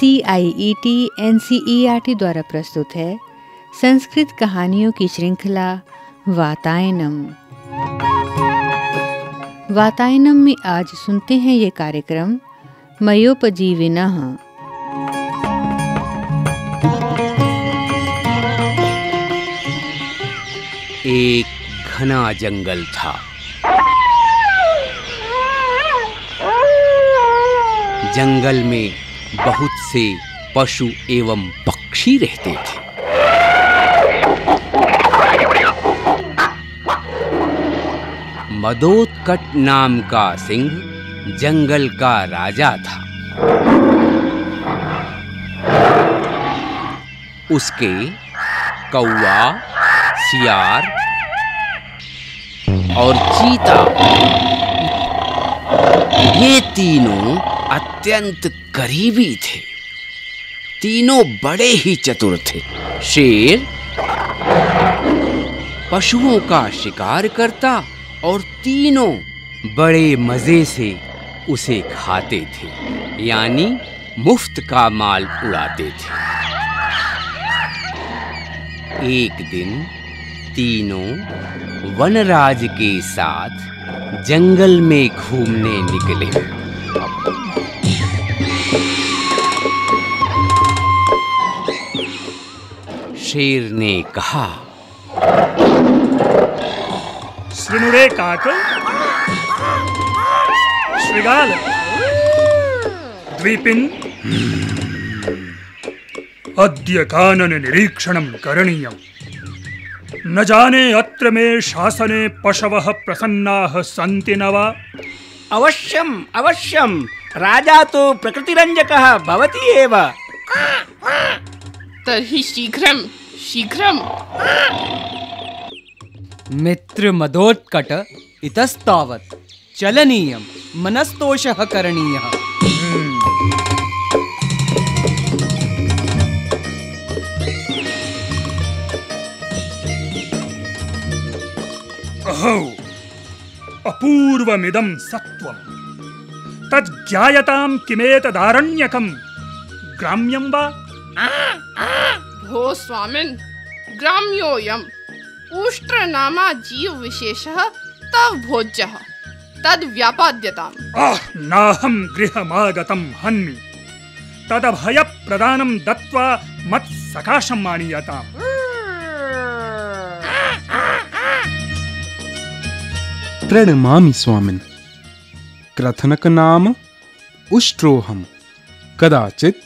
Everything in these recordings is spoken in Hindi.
C I E T N C E R T द्वारा प्रस्तुत है। संस्कृत कहानियों की श्रृंखला, वातायनम। वातायनम में आज सुनते हैं ये कार्यक्रम, मयोपजीविन। एक घना जंगल था। जंगल में बहुत से पशु एवं पक्षी रहते थे। मदोत्कट नाम का सिंह जंगल का राजा था। उसके कौआ सियार और चीता। ये तीनों अत्यंत करीबी थे। तीनों बड़े ही चतुर थे। शेर पशुओं का शिकार करता और तीनों बड़े मज़े से उसे खाते थे, यानी मुफ़्त का माल उड़ाते थे। एक दिन तीनों वनराज के साथ जंगल में घूमने निकले। शेर ने कहा शृणुरे काक श्रृगाल। द्वीपिन्। अद्य कानन निरीक्षणं करणीयम्। न जाने अत्र मे शासने पशवः प्रसन्नाः सन्ति न वा। अवश्यम् अवश्यं राजा तु प्रकृतिरञ्जकः भवति एव। तर्हि शीघ्रं शीघ्रं मित्र मदोत्कट इतस्तावत् चलनीयं मनस्तोषः करणीयः अहो अपूर्वमिदं सत्त्वं। तज्ज्ञायतां किमेतदारण्यकं ग्राम्यं वा? भो स्वामिन्। ग्राम्योऽयम् उष्ट्रनामा जीवविशेषः तव भोज्यः। तद् व्यापाद्यताम्। आह नाहं गृहमागतं हन्मि। तदभयप्रदानं दत्त्वा मत्सकाशम् आनीयताम्। प्रणमामि स्वामिन्। क्रथनकनाम उष्ट्रोऽहं कदाचित्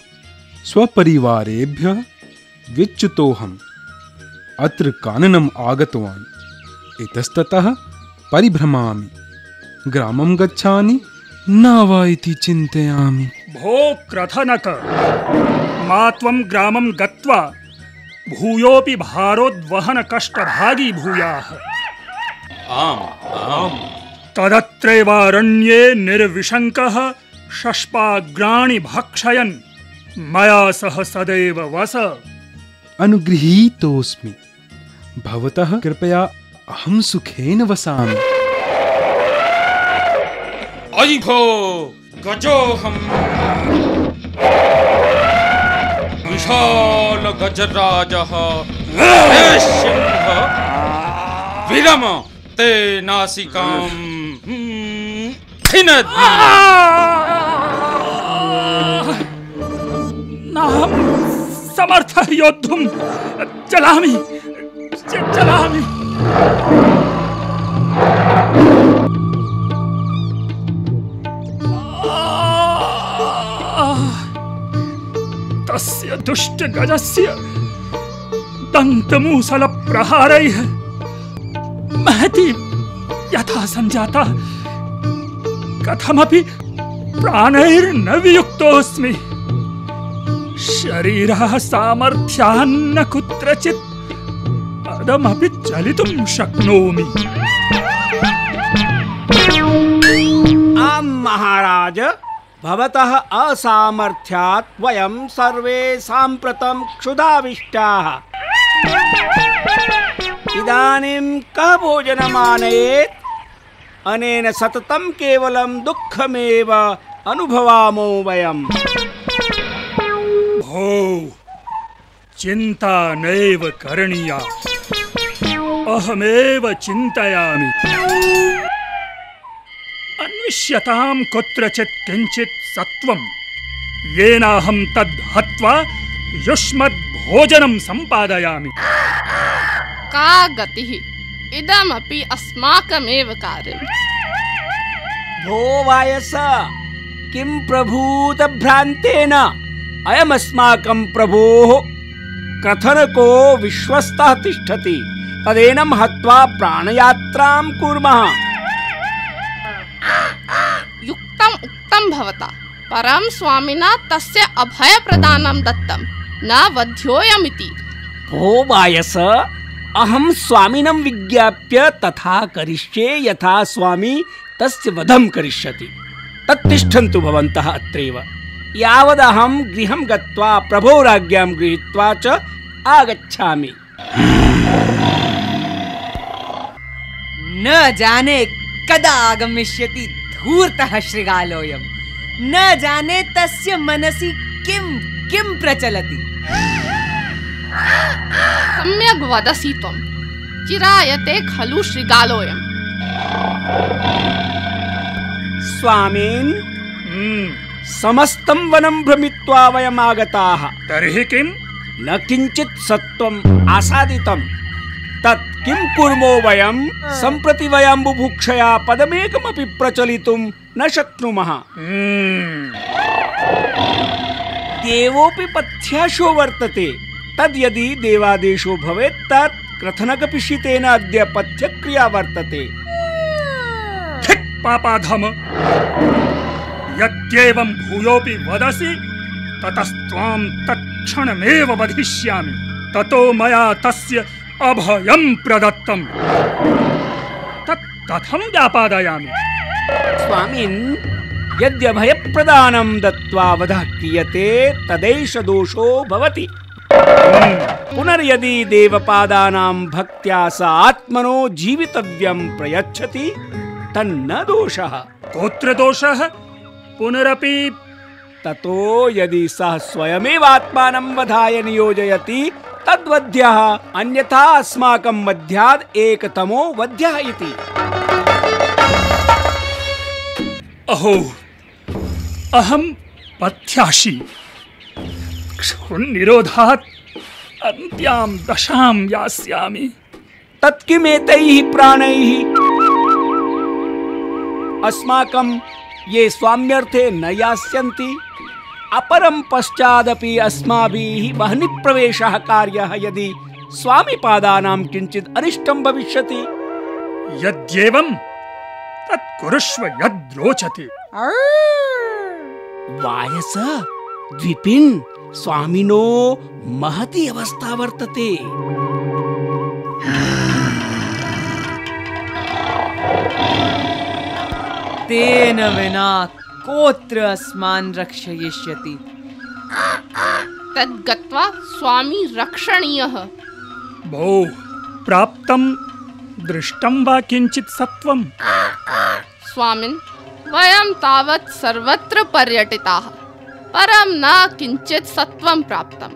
स्वपरिवारेभ्यः विच्युतोऽहम् अत्र काननम् आगतवान्। इतस्ततः परिभ्रमामि। ग्रामं गच्छामि न वा इति चिन्तयामि। भो क्रथनक मा त्वं ग्रामं गत्वा भूयोऽपि भारोद्वहनकष्टभागी भूयाः तदत्रैवारण्ये निर्विशङ्कः शष्पाग्राणि भक्षयन् मया सह सदैव वस। अनुगृहीतोऽस्मि। भवतः कृपया अहं सुखेन वसामि। अयि भो गजोऽहम्। विशाल गजराजः। सिंह विरम ते नासिकां समर्थः योद्धुं चलामि। चलामि तस्य दुष्टगजस्य दन्तमूसलप्रहारैः महती यथा सञ्जाता। कथमपि प्राणैर्न वियुक्तोऽस्मि। शरीरः सामर्थ्यान्न कुत्रचित् पदमपि चलितुं शक्नोमि। आम् महाराज, भवतः असामर्थ्यात् वयं सर्वे साम्प्रतं क्षुधाविष्टाः। इदानीं कः भोजनमानयेत्? अनेन सततं केवलं दुःखमेव अनुभवामो वयम्। अहो चिन्ता नैव करणीया। अहमेव चिन्तयामि। अन्विष्यतां कुत्रचित् किञ्चित् सत्त्वं। येनाहं तद् हत्वा युष्मद्भोजनं सम्पादयामि। का गतिः? इदमपि अस्माकमेव कार्यम्। भो वायस किं प्रभूतभ्रान्तेन? अयमस्माकं प्रभोः कथनको विश्वस्तः तिष्ठति। तदेनं हत्वा प्राणयात्रां कुर्मः। युक्तम् उक्तं भवता। परं स्वामिना तस्य अभयप्रदानं दत्तं। न वध्योऽयमिति। भो वायस अहं स्वामिनं विज्ञाप्य तथा करिष्ये यथा स्वामी तस्य वधं करिष्यति। तत्तिष्ठन्तु भवन्तः अत्रैव। यावदहं गृहं गत्वा प्रभोराज्ञां गृहीत्वा च आगच्छामि। न जाने कदा आगमिष्यति धूर्तः शृगालोऽयं न जाने तस्य मनसि किं किं प्रचलति। सम्यग् वदसि त्वं। चिरायते खलु शृगालोऽयम् स्वामीन्? हम्म, समस्तं वनं भ्रमित्वा वयम् आगताः तर्हि किम्? न किञ्चित् सत्त्वम् आसादितं तत् किं कुर्मो वयं? सम्प्रति वयं बुभुक्षया पदमेकमपि प्रचलितुं न शक्नुमः। हम्म, देवोऽपि पथ्याशो वर्तते। तद् यदि देवादेशो भवेत् तत् क्रथनकपिशितेन अद्य पथ्यक्रिया वर्तते। पापाधम। यद्येवं भूयोऽपि वदसि ततस्त्वां तत्क्षणमेव वधिष्यामि। ततो मया तस्य अभयं प्रदत्तम्। तत् कथं व्यापादयामि। स्वामिन् यद्यभयप्रदानं दत्त्वा वधः क्रियते तदैष दोषो भवति पुनर्यदि देवपादानां भक्त्या स आत्मनो जीवितव्यं प्रयच्छति तन्न दोषः। गोत्र दोषः पुनरपि ततो यदि सः स्वयमेव आत्मानं वधाय नियोजयति तद्वध्यः अन्यथा अस्माकं मध्याद् एकतमो वध्यः इति। अहो अहं पथ्याशी। क्षुन्निरोधात् अन्त्यां दशां यास्यामि। तत् किमेतैः प्राणैः अस्माकं ये स्वाम्यर्थे न यास्यन्ति। अपरं पश्चादपि अस्माभिः वह्निप्रवेशः कार्यः यदि स्वामिपादानां किञ्चित् अनिष्टं भविष्यति। यद्येवं तत् कुरुष्व यद् रोचते वायस द्विपिन् स्वामिनो महती अवस्था वर्तते। तेन विना कोत्र अस्मान् रक्षयिष्यति। तद् गत्वा स्वामी रक्षणीयः। भो प्राप्तं दृष्टं वा किञ्चित् सत्वं स्वामिन् वयं तावत् सर्वत्र पर्यटिताः। परं न किञ्चित् सत्वं प्राप्तं।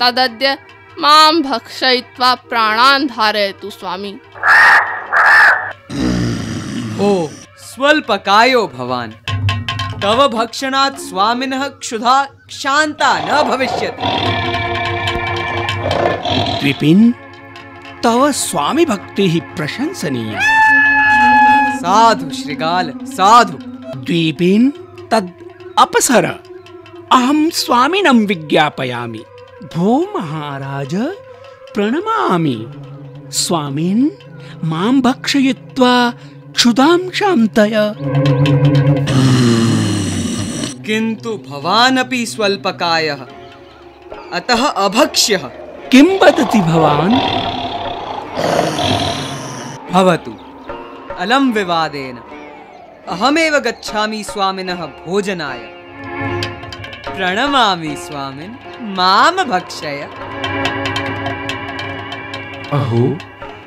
तदद्य माँ भक्षयित्वा प्राणान् धारयतु स्वामी। ओ स्वल्पकायो भवान्। तव भक्षणात् स्वामिनः क्षुधा क्षान्ता न भविष्यति। द्विपिन् तव स्वामी भक्तिः प्रशंसनीया। साधु श्रीगाल साधु। द्वीपिन् तद् अपसर। अहं स्वामिनं विज्ञापयामि। भो महाराज प्रणमामि। स्वामिन् माँ भक्षयित्वा क्षुधां शान्तय किन्तु भवानपि स्वल्पकायः। अतः अभक्ष्यः। किं वदति भवान्? भवतु। अलं विवादेन। अहमेव गच्छामि स्वामिनः भोजनाय। प्रणमामि स्वामिन् माँ भक्षय। अहो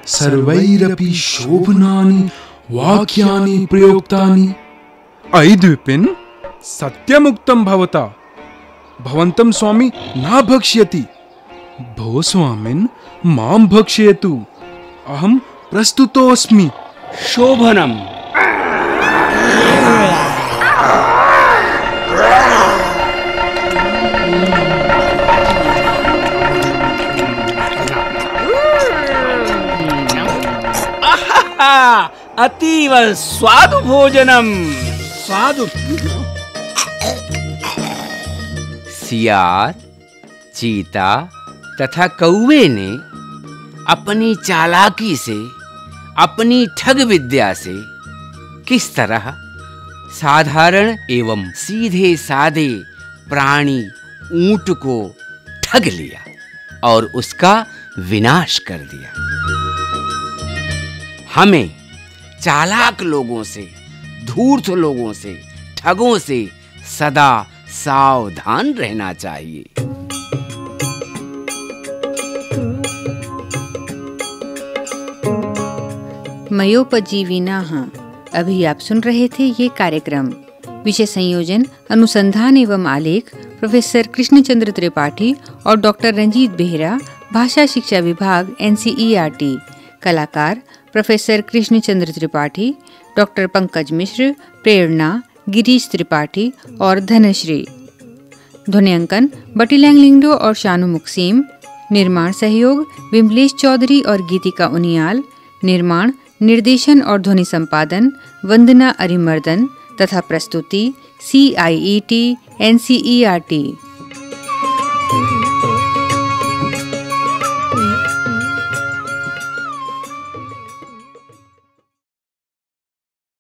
सर्वैरपि शोभनानि वाक्यानि प्रयोक्तानि। अयि सत्यमुक्तं भवता। भवन्तं स्वामी न भक्ष्यति। भो स्वामिन् माँ भक्षयतु। अहं प्रस्तुतोऽस्मि। शोभनम्। अतीव स्वादु भोजनम स्वादु। सियार चीता तथा कौवे ने अपनी चालाकी से अपनी ठग विद्या से किस तरह साधारण एवं सीधे साधे प्राणी ऊँट को ठग लिया और उसका विनाश कर दिया। हमें चालाक लोगों से, धूर्त लोगों से, ठगों से सदा सावधान रहना चाहिए। मयोपजीविना, अभी आप सुन रहे थे ये कार्यक्रम। विषय संयोजन, अनुसंधान एवं आलेख, प्रोफेसर कृष्णचंद्र त्रिपाठी और डॉक्टर रंजीत बेहरा, भाषा शिक्षा विभाग, एनसीईआरटी। कलाकार प्रोफेसर कृष्णचंद्र त्रिपाठी, डॉक्टर पंकज मिश्र, प्रेरणा, गिरीश त्रिपाठी और धनश्री। ध्वनियांकन बटीलैंग लिंगडो और शानु मुक्सीम। निर्माण सहयोग विमलेश चौधरी और गीतिका उनियाल। निर्माण, निर्देशन और ध्वनि संपादन वंदना अरिमर्दन तथा प्रस्तुति C I E T N C E R T